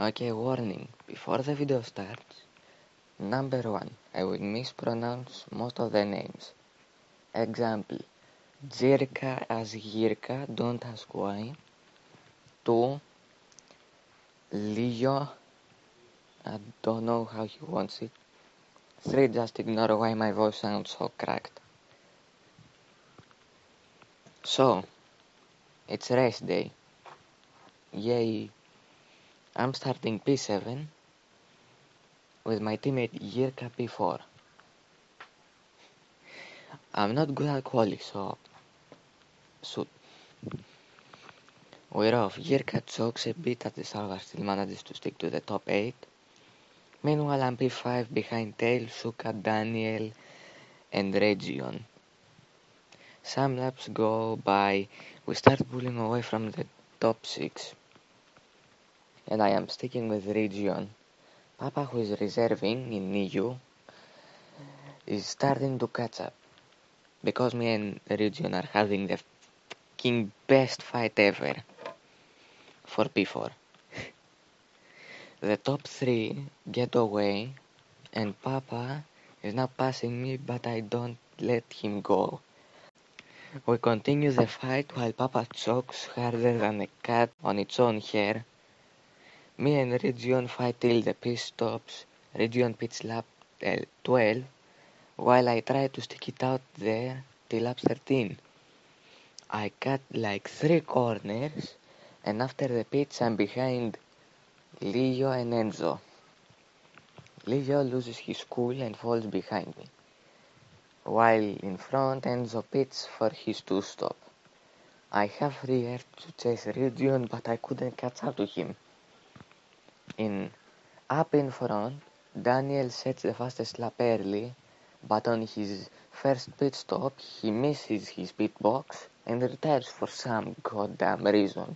Okay, warning. Before the video starts, number one, I will mispronounce most of the names. Example, Jirka as Jirka, don't ask why. Two, Leo, I don't know how he wants it. Three, just ignore why my voice sounds so cracked. So, it's race day. Yay. I'm starting P7 with my teammate Jirka P4. I'm not good at quali, so shoot. We're off. Jirka chokes a bit at the but still manages to stick to the top 8. Meanwhile, I'm P5 behind Tail, Suka, Daniel, and Region. Some laps go by, we start pulling away from the top 6 and I am sticking with Region. Papa, who is reserving in EU, is starting to catch up. Because me and Region are having the fucking best fight ever for P4. the top three get away, and Papa is now passing me, but I don't let him go. We continue the fight while Papa chokes harder than a cat on its own hair me and Region fight till the pit stops. Region pits lap 12, while I try to stick it out there till lap 13. I cut like three corners, and after the pits I'm behind Leo and Enzo. Leo loses his cool and falls behind me, while in front Enzo pits for his two-stop. I have free air to chase Region, but I couldn't catch up to him. In up in front, Daniel sets the fastest lap early, but on his first pit stop he misses his pit box and retires for some goddamn reason.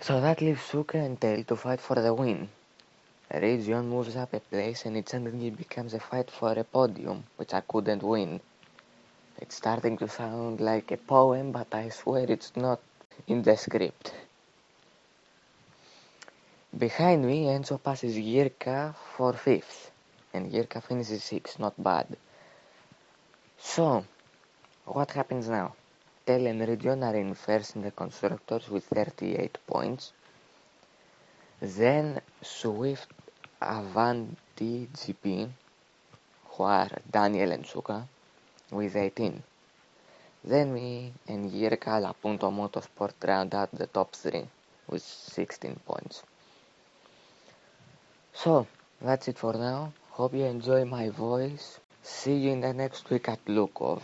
So that leaves Suka and Tail to fight for the win. Region moves up a place and it suddenly becomes a fight for a podium, which I couldn't win. It's starting to sound like a poem, but I swear it's not in the script. Behind me, Enzo passes Jirka for fifth, and Jirka finishes sixth, not bad. So, what happens now? Tel and Region are in first in the constructors with 38 points. Then Swift, Avanti, GP, who are Daniel and Suka, with 18. Then me and Jirka La Punto Motorsport round out the top three with 16 points. So, that's it for now. Hope you enjoy my voice. See you in the next week at Lukov.